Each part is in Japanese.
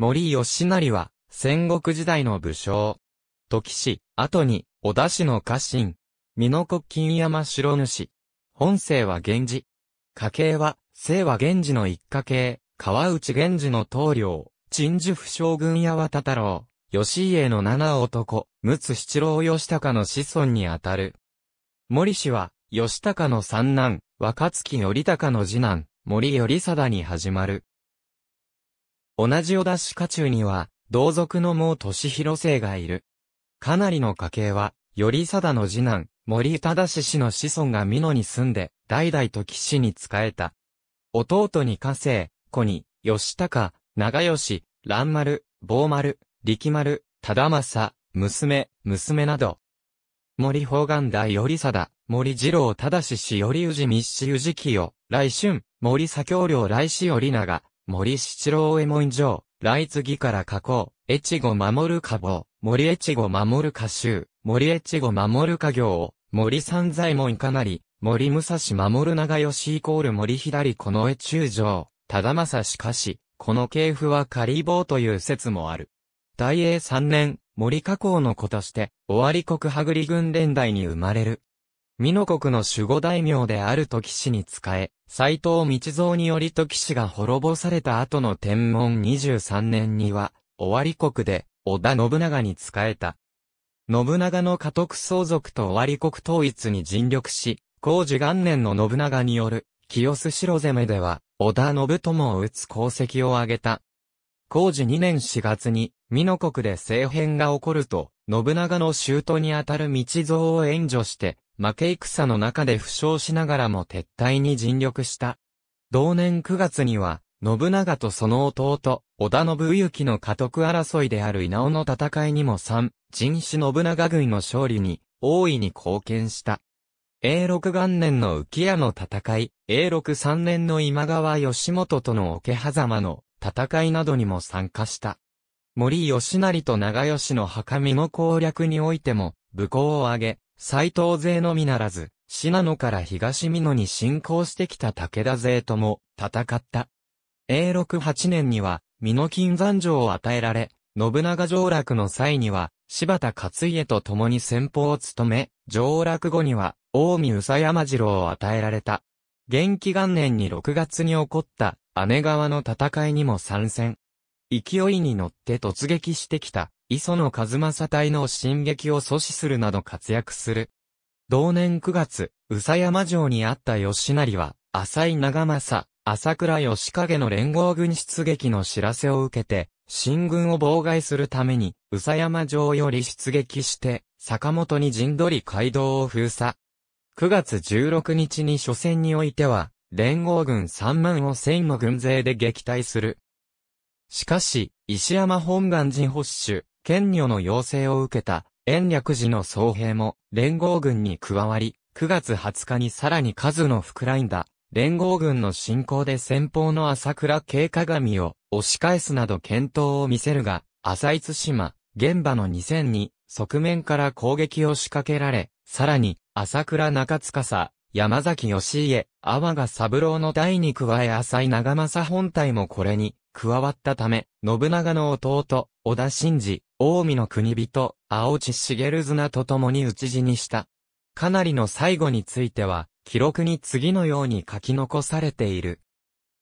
森吉成は、戦国時代の武将。時氏、後に、小田氏の家臣。美濃国金山城主。本姓は源氏。家系は、姓は源氏の一家系、川内源氏の棟梁、鎮守府将軍八幡太郎、吉家の七男、陸奥七郎義高の子孫にあたる。森氏は、義高の三男、若月頼高の次男、森頼貞に始まる。同じ小田氏家中には、同族の毛利広生がいる。かなりの家系は、頼貞の次男、森忠氏の子孫が美濃に住んで、代々と騎士に仕えた。弟に家政、子に、義高、長吉、蘭丸、坊丸、力丸、忠政、娘、娘など。森方眼大頼貞、森次郎忠氏頼氏密使氏清、来春、森左京領来氏頼長、森七郎右衛門城、来次から加工、越後守る家宝、森越後守る家衆、森越後守る家業、森三左衛門かなり、森武蔵守る長吉イコール森左この江中城、忠政しかし、この系譜は仮棒という説もある。大英三年、森加工の子として、尾張国羽栗軍連代に生まれる。美濃国の守護大名である時氏に仕え、斎藤道蔵により時氏が滅ぼされた後の天文23年には、尾張国で、織田信長に仕えた。信長の家督相続と尾張国統一に尽力し、工事元年の信長による、清須城攻めでは、織田信友を討つ功績を挙げた。工事2年4月に、美濃国で政変が起こると、信長の舅にあたる道蔵を援助して、負け戦の中で負傷しながらも撤退に尽力した。同年9月には、信長とその弟、織田信行の家督争いである稲尾の戦いにも参、陳氏信長軍の勝利に、大いに貢献した。永禄元年の浮屋の戦い、永禄3年の今川義元との桶狭間の戦いなどにも参加した。森吉成と長吉の墓見の攻略においても、武功を挙げ、斎藤勢のみならず、信濃から東美濃に侵攻してきた武田勢とも戦った。永禄8年には、美濃金山城を与えられ、信長上洛の際には、柴田勝家と共に先鋒を務め、上洛後には、近江宇佐山城を与えられた。元気元年に6月に起こった姉川の戦いにも参戦。勢いに乗って突撃してきた磯野和正隊の進撃を阻止するなど活躍する。同年9月、宇佐山城にあった吉成は、浅井長政、朝倉義景の連合軍出撃の知らせを受けて、進軍を妨害するために、宇佐山城より出撃して、坂本に陣取り街道を封鎖。9月16日に初戦においては、連合軍3万を1000の軍勢で撃退する。しかし、石山本願寺保守、権女の要請を受けた、延暦寺の総兵も、連合軍に加わり、9月20日にさらに数の膨らんだ、連合軍の進行で先方の朝倉慶鏡を押し返すなど健闘を見せるが、浅津島、現場の2002、側面から攻撃を仕掛けられ、さらに、朝倉中司、山崎義家、阿波が三郎の代に加え浅井長政本体もこれに加わったため、信長の弟、織田真治、近江の国人、青地茂綱と共に討ち死にした。かなりの最後については、記録に次のように書き残されている。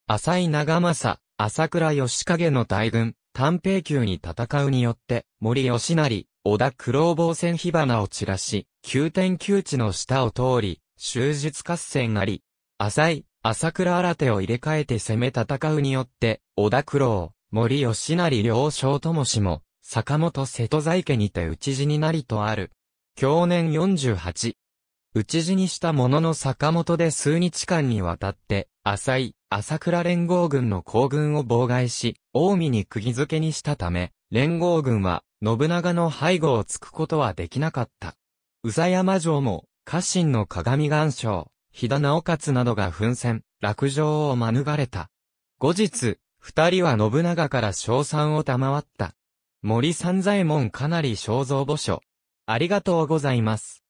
浅井長政、朝倉義景の大軍、短平級に戦うによって、森吉成、織田九郎坊戦火花を散らし、急天窮地の下を通り、終日合戦あり、浅井、朝倉新手を入れ替えて攻め戦うによって、織田九郎、森吉成両将ともしも、坂本瀬戸在家にて討ち死になりとある。去年48。討ち死にしたものの坂本で数日間にわたって、浅井、朝倉連合軍の行軍を妨害し、近江に釘付けにしたため、連合軍は、信長の背後をつくことはできなかった。宇佐山城も、家臣の鏡岩将、飛田直勝などが奮戦、落城を免れた。後日、二人は信長から賞賛を賜った。森三左衛門かなり肖像墓所。ありがとうございます。